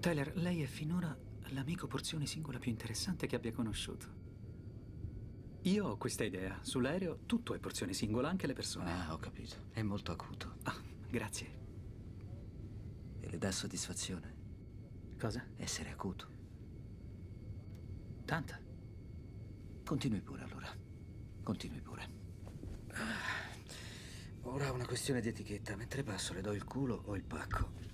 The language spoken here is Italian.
Tyler, lei è finora l'amico porzione singola più interessante che abbia conosciuto. Io ho questa idea. Sull'aereo tutto è porzione singola, anche le persone. Ah, ho capito. È molto acuto. Ah, grazie. E le dà soddisfazione Cosa? essere acuto. Tanta. Continui pure allora. Continui pure. Ah, Ora una questione di etichetta. Mentre passo le do il culo o il pacco.